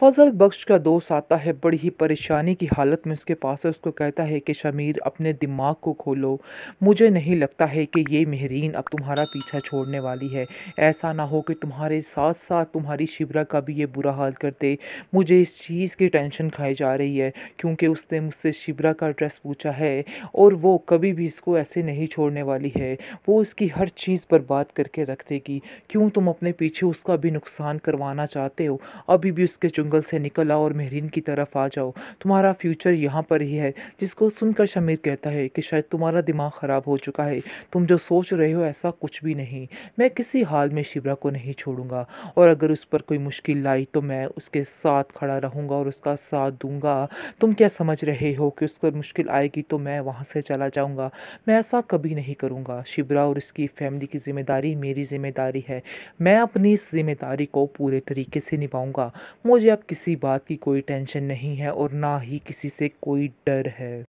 फजल बख्श का दोस्त आता है, बड़ी ही परेशानी की हालत में उसके पास है। उसको कहता है कि, शमीर, अपने दिमाग को खोलो। मुझे नहीं लगता है कि ये महरीन अब तुम्हारा पीछा छोड़ने वाली है। ऐसा ना हो कि तुम्हारे साथ साथ तुम्हारी शिबरा का भी ये बुरा हाल करते मुझे इस चीज़ की टेंशन खाई जा रही है, क्योंकि उसने मुझसे शिबरा का एड्रेस पूछा है और वो कभी भी इसको ऐसे नहीं छोड़ने वाली है। वो उसकी हर चीज़ पर बात करके रख देगी। क्यों तुम अपने पीछे उसका भी नुकसान करवाना चाहते हो? अभी भी उसके जंगल से निकल आओ और महरीन की तरफ़ आ जाओ। तुम्हारा फ्यूचर यहाँ पर ही है, जिसको सुनकर शमीर कहता है कि शायद तुम्हारा दिमाग ख़राब हो चुका है। तुम जो सोच रहे हो ऐसा कुछ भी नहीं। मैं किसी हाल में शिवरा को नहीं छोड़ूँगा और अगर उस पर कोई मुश्किल लाई तो मैं उसके साथ खड़ा रहूँगा और उसका साथ दूँगा। तुम क्या समझ रहे हो कि उस पर मुश्किल आएगी तो मैं वहाँ से चला जाऊँगा। मैं ऐसा कभी नहीं करूँगा। शिवरा और उसकी फैमिली की ज़िम्मेदारी मेरी ज़िम्मेदारी है। मैं अपनी इस ज़िम्मेदारी को पूरे तरीके से निभाऊँगा। मुझे अब किसी बात की कोई टेंशन नहीं है और ना ही किसी से कोई डर है।